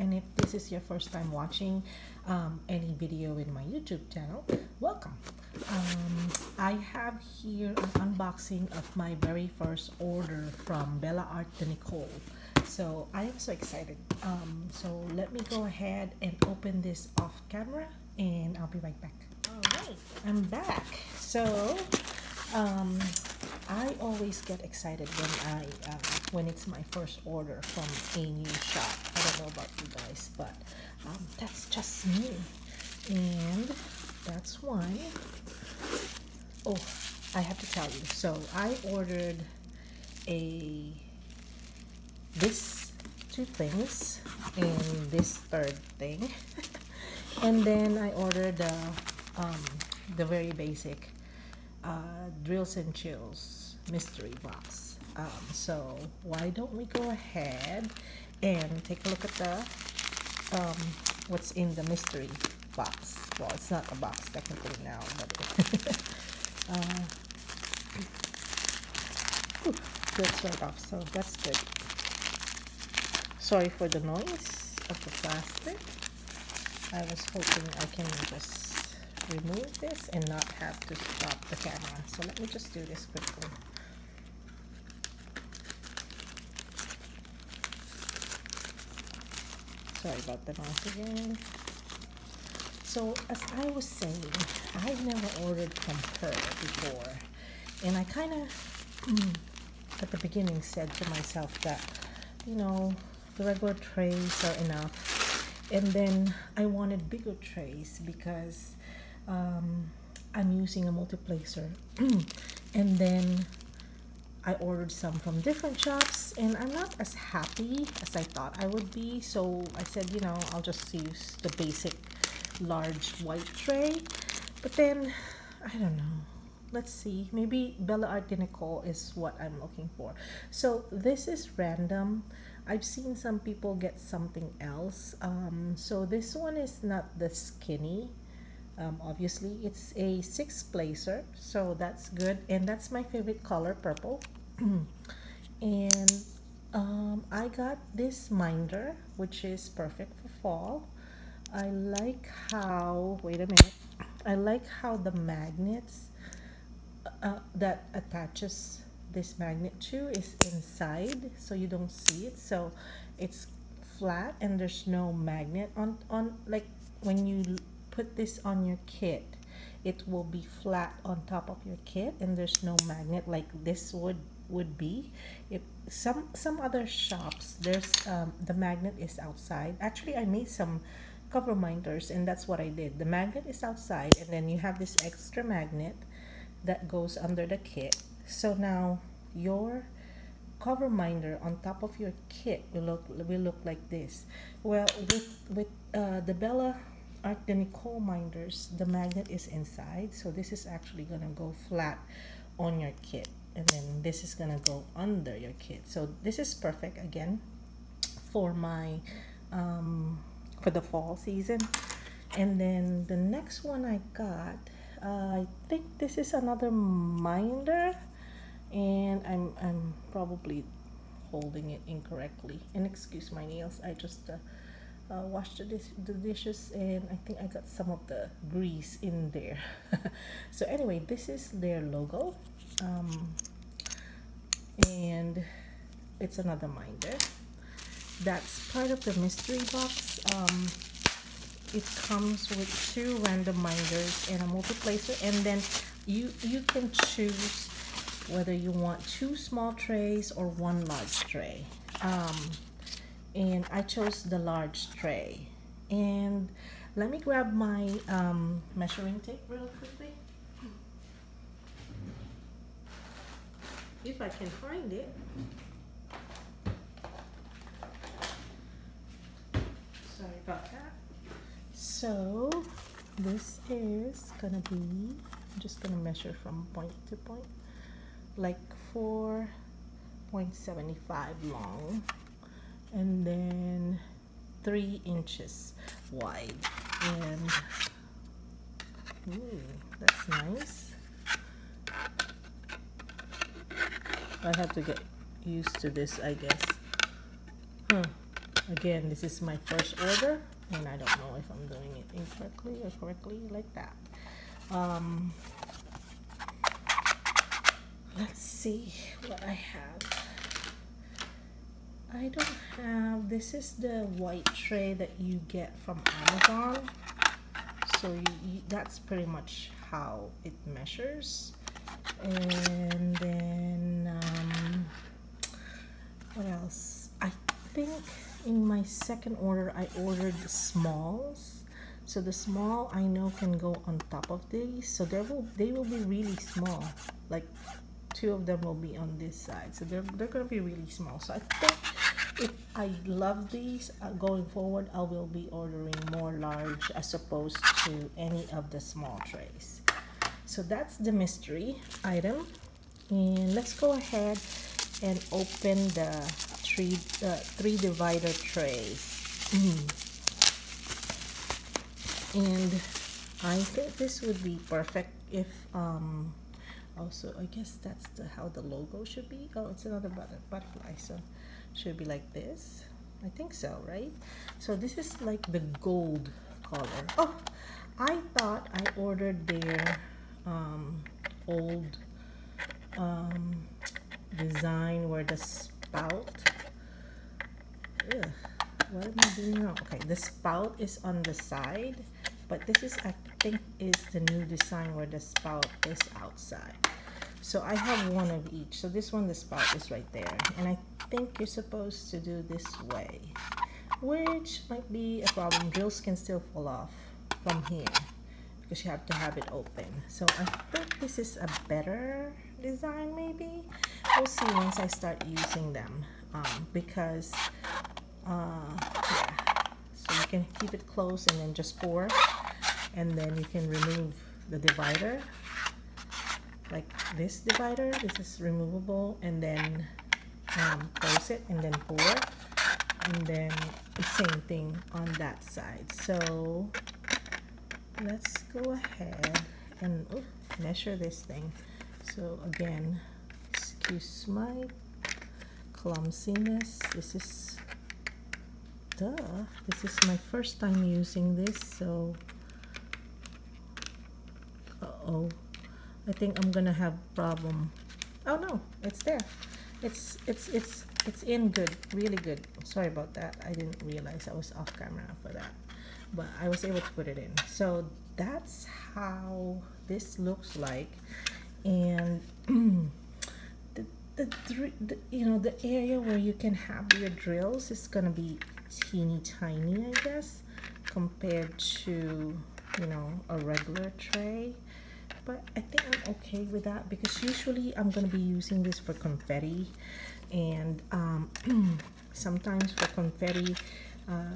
and if this is your first time watching um, any video in my YouTube channel, welcome. Um, I have here an unboxing of my very first order from Bella Art de Nicole. So I am so excited. Um, so let me go ahead and open this off camera and I'll be right back. All right, I'm back. So um, I always get excited when I uh, when it's my first order from a new shop. Know about you guys, but um, that's just me. And that's one. Oh, I have to tell you. So I ordered a this two things and this third thing, and then I ordered the um, the very basic uh, drills and chills mystery box. Um, so why don't we go ahead and take a look at the um, what's in the mystery box. Well, it's not a box technically now, but uh, right off. So that's good. Sorry for the noise of the plastic. I was hoping I can just remove this and not have to stop the camera. So let me just do this quickly. Sorry about the noise again. So as I was saying, I've never ordered from her before. And I kind of, mm, at the beginning, said to myself that, you know, the regular trays are enough. And then I wanted bigger trays because um, I'm using a multiplacer and then I ordered some from different shops and I'm not as happy as I thought I would be. So I said you know I'll just use the basic large white tray. But then I don't know. Let's see. Maybe Bella Art de Nicole is what I'm looking for. So this is random. I've seen some people get something else. Um, so this one is not the skinny um, obviously it's a six placer so that's good. And that's my favorite color purple. And um, I got this minder which is perfect for fall. I like how wait a minute. I like how the magnets uh, that attaches this magnet to is inside so you don't see it. So it's flat and there's no magnet on on like when you put this on your kit it will be flat on top of your kit and there's no magnet like this would would be. If some some other shops there's um, the magnet is outside. Actually I made some cover minders and that's what I did. The magnet is outside and then you have this extra magnet that goes under the kit. So now your cover minder on top of your kit will look will look like this. Well with with uh, the Bella Art de Nicole minders, the magnet is inside. So this is actually going to go flat on your kit. And then this is going to go under your kit. So this is perfect again for my, um, for the fall season. And then the next one I got, uh, I think this is another minder. And I'm, I'm probably holding it incorrectly. And excuse my nails, I just... Uh, uh, washed the, the dishes and I think I got some of the grease in there. So anyway this is their logo um, and it's another minder. That's part of the mystery box. Um, it comes with two random minders and a multiplacer and then you you can choose whether you want two small trays or one large tray. Um, and I chose the large tray. And let me grab my um, measuring tape real quickly. If I can find it. Sorry about that. So this is gonna be I'm just gonna measure from point to point like 4.75 long and then three inches wide. And ooh, that's nice. I have to get used to this I guess. Huh again this is my first order and I don't know if I'm doing it incorrectly or correctly like that. Um, let's see what I have I don't have this is the white tray that you get from Amazon. So you, you, that's pretty much how it measures. And then um, what else? I think in my second order I ordered the smalls. So the small I know can go on top of these. So they will they will be really small like two of them will be on this side. So they're, they're gonna be really small. So I think if I love these uh, going forward I will be ordering more large as opposed to any of the small trays. So that's the mystery item. And let's go ahead and open the three uh, three divider trays. Mm. and I think this would be perfect if um also I guess that's the how the logo should be. Oh it's another butterfly so should be like this. I think so right? So this is like the gold color. Oh I thought I ordered their um, old um, design where the spout Ugh, what am I doing wrong? Okay the spout is on the side but this is I think is the new design where the spout is outside. So I have one of each. So this one the spout is right there. And I think you're supposed to do this way which might be a problem. Drills can still fall off from here because you have to have it open. So I think this is a better design maybe. We'll see once I start using them um, because uh, yeah. So you can keep it closed and then just pour and then you can remove the divider like this divider this is removable and then um, close it and then pour. And then the same thing on that side. So let's go ahead and measure this thing. So again excuse my clumsiness. This is duh this is my first time using this so uh-oh. I think I'm gonna have problem. Oh no it's there. It's it's it's it's in good really good. Sorry about that. I didn't realize I was off camera for that. But I was able to put it in. So that's how this looks like. And the, the, the you know the area where you can have your drills is gonna be teeny tiny I guess compared to you know a regular tray but I think I'm okay with that because usually I'm going to be using this for confetti and um, sometimes for confetti uh,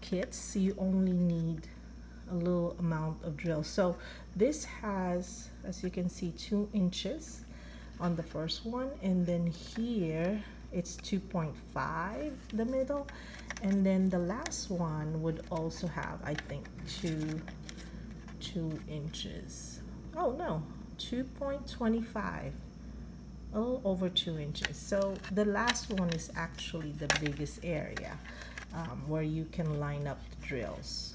kits you only need a little amount of drill. So this has as you can see two inches on the first one and then here it's 2.5 the middle and then the last one would also have I think two two inches oh no. 2.25 a little over two inches. So the last one is actually the biggest area um, where you can line up the drills.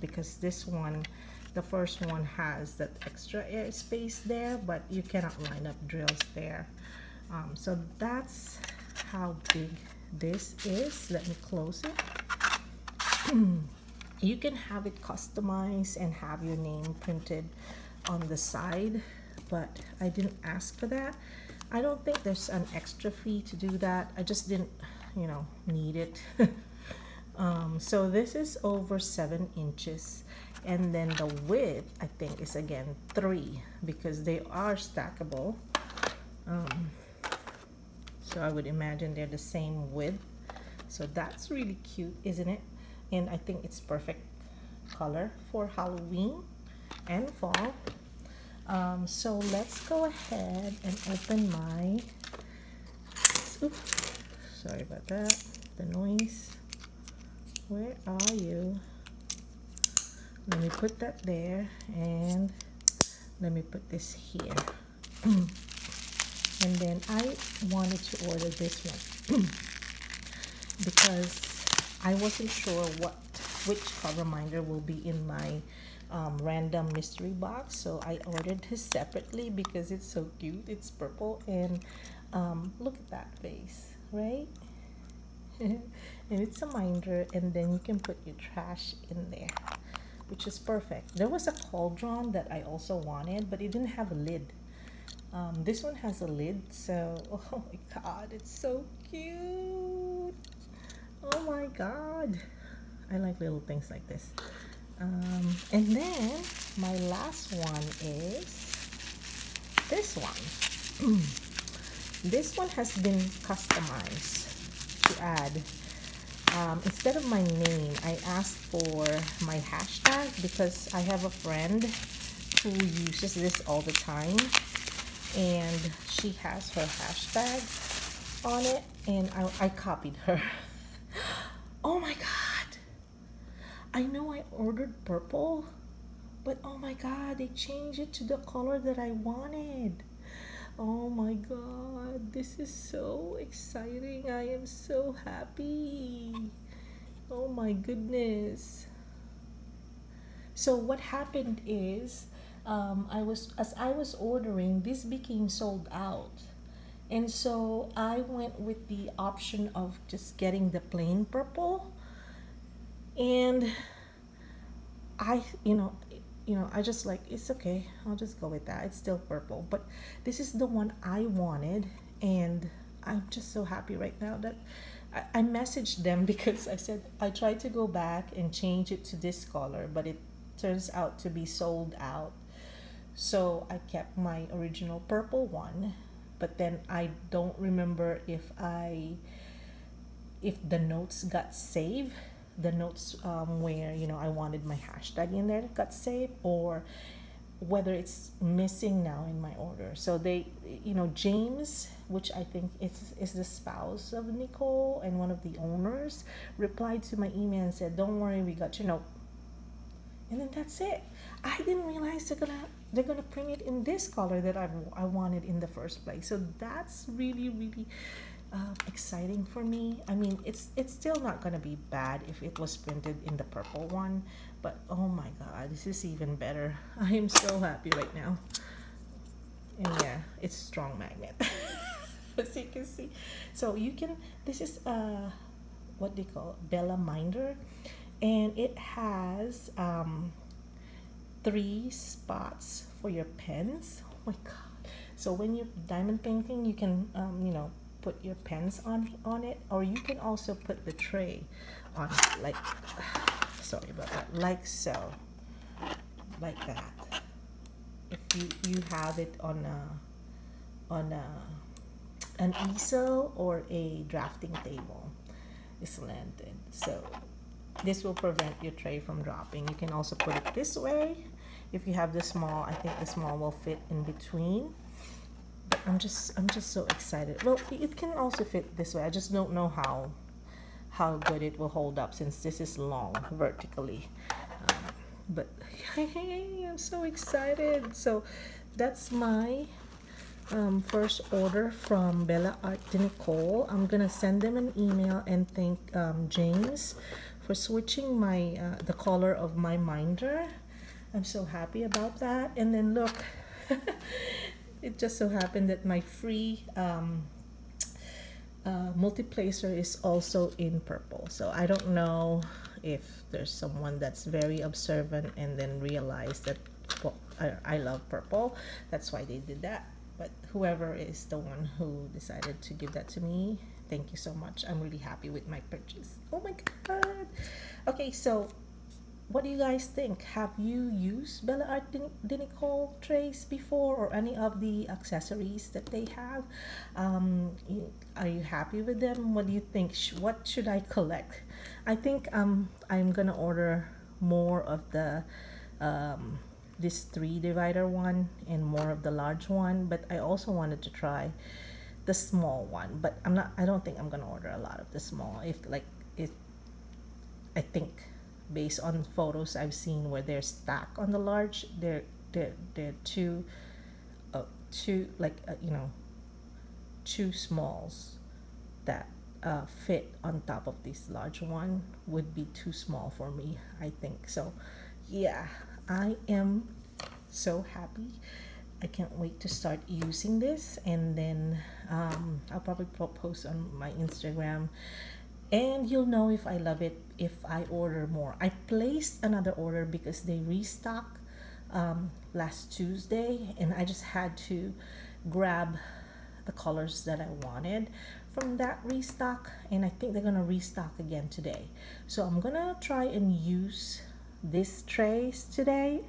Because this one the first one has that extra air space there but you cannot line up drills there. Um, so that's how big this is. Let me close it. You can have it customized and have your name printed on the side but I didn't ask for that. I don't think there's an extra fee to do that. I just didn't you know need it. Um, so this is over seven inches. And then the width I think is again three because they are stackable. Um, so I would imagine they're the same width. So that's really cute isn't it? And I think it's perfect color for Halloween and fall. Um, so let's go ahead and open my, oops, sorry about that, the noise. Where are you? Let me put that there and let me put this here. and then I wanted to order this one because I wasn't sure what which cover minder will be in my um, random mystery box. So I ordered this separately because it's so cute. It's purple and um, look at that face right? And it's a minder and then you can put your trash in there which is perfect. There was a cauldron that I also wanted but it didn't have a lid. Um, this one has a lid so oh my god it's so cute. Oh my god. I like little things like this um, and then my last one is this one. This one has been customized to add. Um, instead of my name I asked for my hashtag because I have a friend who uses this all the time and she has her hashtag on it and I, I copied her oh my god I know I ordered purple but oh my god they changed it to the color that I wanted. Oh my god this is so exciting. I am so happy. Oh my goodness. So what happened is um, I was as I was ordering this became sold out. And so I went with the option of just getting the plain purple and I you know you know I just like it's okay. I'll just go with that. It's still purple. But this is the one I wanted and I'm just so happy right now that I, I messaged them because I said I tried to go back and change it to this color but it turns out to be sold out. So I kept my original purple one but then I don't remember if I if the notes got saved the notes um, where you know I wanted my hashtag in there got saved or whether it's missing now in my order. So they you know James which I think is, is the spouse of Nicole and one of the owners replied to my email and said don't worry we got your note. And then that's it. I didn't realize they're gonna they're gonna print it in this color that I, I wanted in the first place. So that's really really uh, exciting for me. I mean it's it's still not gonna be bad if it was printed in the purple one but oh my god this is even better. I am so happy right now. And yeah it's strong magnet. As you can see. So you can this is uh what they call Bella Minder. And it has um, three spots for your pens. Oh my god. So when you're diamond painting you can um, you know put your pens on on it or you can also put the tray on like sorry about that like so like that. If you you have it on a on a an easel or a drafting table it's landed so this will prevent your tray from dropping. You can also put it this way. If you have the small I think the small will fit in between I'm just I'm just so excited. Well it can also fit this way. I just don't know how how good it will hold up since this is long vertically. Um, but hey, I'm so excited. So that's my um, first order from Bella Art Nicole. I'm gonna send them an email and thank um, James for switching my uh, the color of my minder. I'm so happy about that. And then look it just so happened that my free um, uh, multiplacer is also in purple. So I don't know if there's someone that's very observant and then realize that well, I, I love purple. That's why they did that. But whoever is the one who decided to give that to me thank you so much. I'm really happy with my purchase. Oh my god. Okay so what do you guys think? Have you used Bella Art de Nicole trays before or any of the accessories that they have? Um, are you happy with them? What do you think? What should I collect? I think um, I'm gonna order more of the um, this three divider one and more of the large one but I also wanted to try the small one but I'm not I don't think I'm gonna order a lot of the small if like it I think based on photos I've seen where they're stacked on the large they're they're, they're two uh, two like uh, you know two smalls that uh, fit on top of this large one would be too small for me I think. So yeah I am so happy. I can't wait to start using this. And then um, I'll probably post on my Instagram and you'll know if I love it if I order more. I placed another order because they restock um, last Tuesday and I just had to grab the colors that I wanted from that restock and I think they're gonna restock again today. So I'm gonna try and use this trays today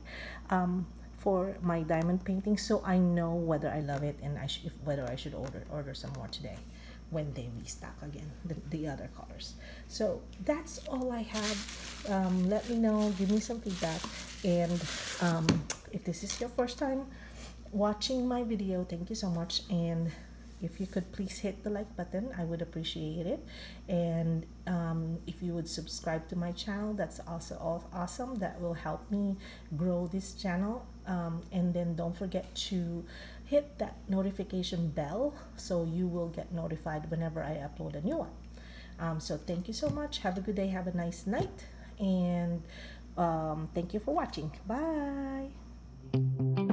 um, for my diamond painting so I know whether I love it and I whether I should order order some more today when they restock again the, the other colors so that's all I have. Um, let me know give me some feedback. And um, if this is your first time watching my video thank you so much. And if you could please hit the like button I would appreciate it. And um, if you would subscribe to my channel that's also awesome. That will help me grow this channel. Um, and then don't forget to hit that notification bell so you will get notified whenever I upload a new one. Um, so thank you so much. Have a good day. Have a nice night. And um, thank you for watching. Bye